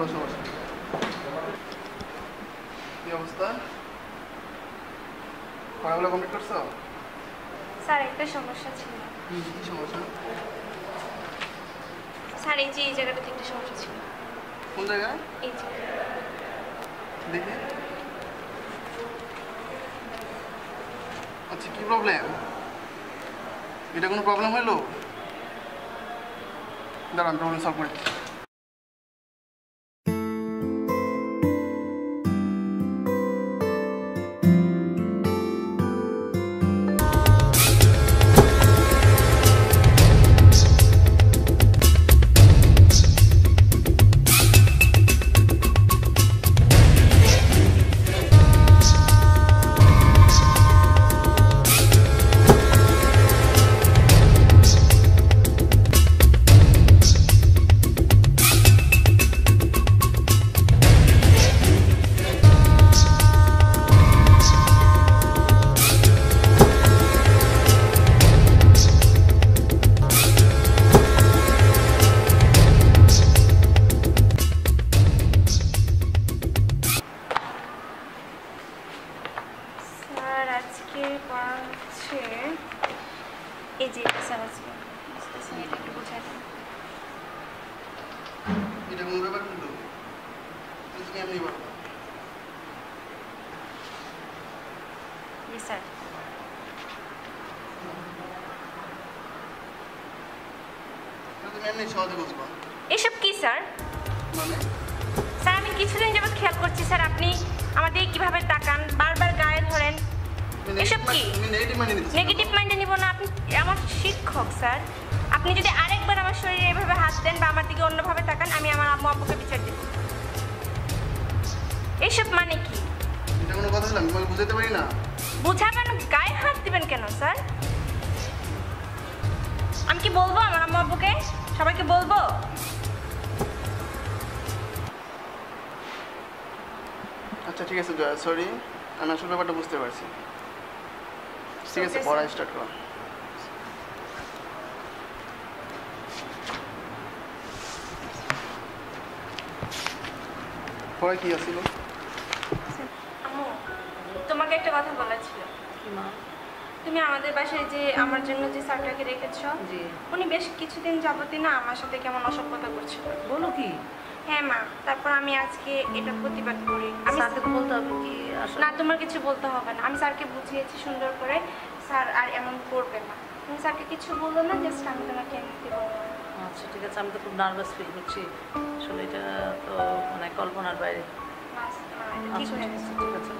বসো বসো। কি অবস্থা? পড়াগুলো কমপ্লিট করছ? স্যার একটা সমস্যা ছিল। কি সমস্যা? স্যার এই যে এই জায়গাটাতে একটা সমস্যা ছিল। কোন জায়গায়? এই যে। দেখি। আচ্ছা কি প্রবলেম এটা কোনো প্রবলেম হলো দাঁড়ান প্রবলেম সলভ করে দিচ্ছি। স্যার এই যে এটা স্যার আজকে বুঝতেছেন, এটা একটু বোঝাই দেন এটা কোনো ব্যাপার কিন্তু তুমি এমনি বলো জি স্যার তুমি এমনি সহজে বুঝবা। এসব কি স্যার মানে? স্যার আমি কিছুদিন যাবত খেয়াল করছি স্যার আপনি আমাদের কীভাবে এসব কি? নেগেটিভ মাইন্ডে নিব না আপনি? আমার শিক্ষক স্যার। আপনি যদি আরেকবার আমার শরীরে এভাবে হাত দেন বা আমার দিকে অন্যভাবে তাকান আমি আমার আম্মু আব্বুকে বিচার দেব। এসব মানে কি? এটা কোনো কথা ছিল? আমি তোমাকে বুঝাতে পারি না। বুঝাবেন? গায়ে হাত দিবেন কেন স্যার? আমি কি বলব আমার আম্মু আব্বুকে? সবাইকে বলব? আচ্ছা ঠিক আছে সরি আমি আসল ব্যাপারটা বুঝতে পারছি। ঠিক আছে পড়া স্টার্ট করো। পড়ায় কি আসছিল তোমাকে একটা কথা বলার ছিল। মা? তুমি আমাদের বাসায় যে আমার জন্য যে স্যারটাকে রেখেছ উনি বেশ কিছুদিন যাবতই না আমার সাথে কেমন অসভ্যতা করছিল। বলো কি? হ্যাঁ মা তারপর আমি আজকে এটা প্রতিবাদ করি। আমি স্যারকে বলতে হবে কি আসলে? না তোমার কিছু বলতে হবে না। আমি স্যারকে বুঝিয়েছি সুন্দর করে স্যার আর এমন করবে না। তুমি স্যারকে কিছু বলল না জাস্ট আমি তোমাকে এমনিতে বলব আচ্ছা ঠিক আছে আমি তো খুব নার্ভাস ফিল করছি আসলে এটা তো মানে কল্পনার বাইরে। আচ্ছা ঠিক আছে।